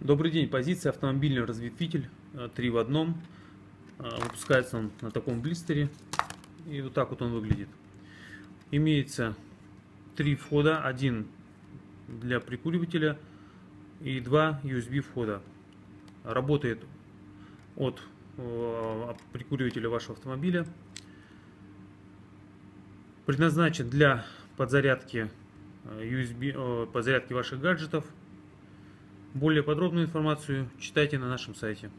Добрый день, позиция автомобильный разветвитель 3 в одном. А, выпускается он на таком блистере. И вот так вот он выглядит. Имеется три входа. Один для прикуривателя и два USB входа. Работает от э, прикуривателя вашего автомобиля. Предназначен для подзарядки э, USB, э, подзарядки ваших гаджетов более подробную информацию читайте на нашем сайте.